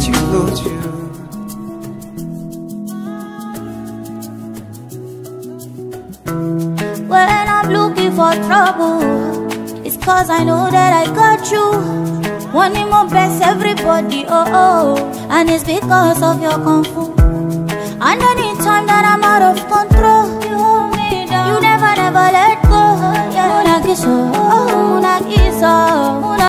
let you. Lose you When I'm looking for trouble It's cause I know that I got you. Wanting my best everybody, oh oh. And it's because of your kung fu. And any time that I'm out of control. You, hold me down. you never, never let go. Yeah, no, like it's so